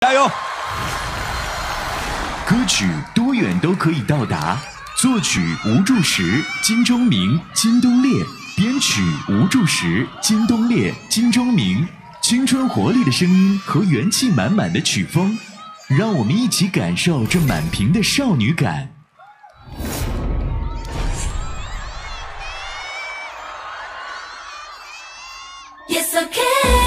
加油！歌曲多远都可以到达，作曲吴祝时、金钟明、金东烈，编曲吴祝时、金东烈、金钟明，青春活力的声音和元气满满的曲风，让我们一起感受这满屏的少女感。Yes, okay.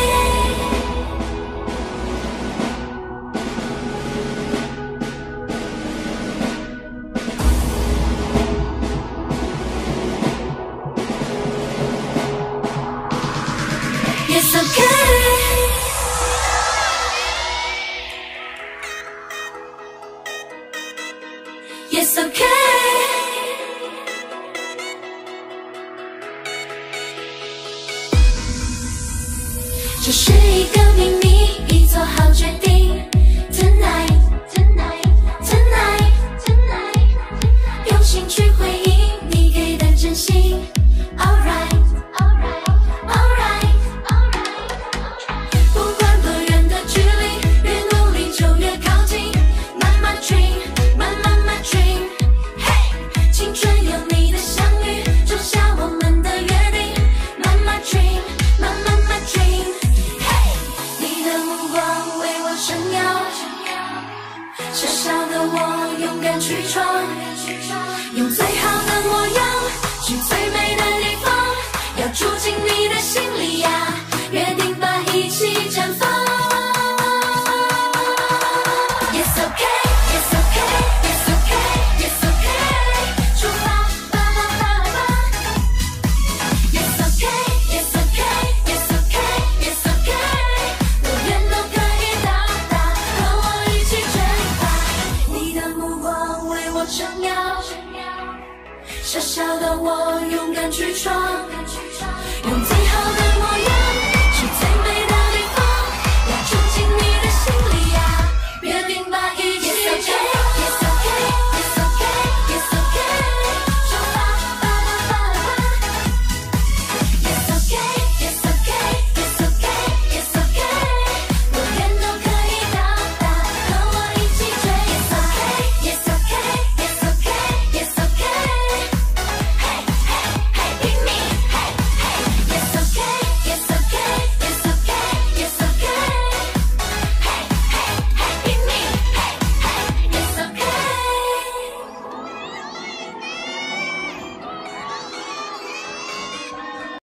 Yes, okay. Yes, okay. 这是一个秘密，已做好决定。 小小的我勇敢去闯，去闯。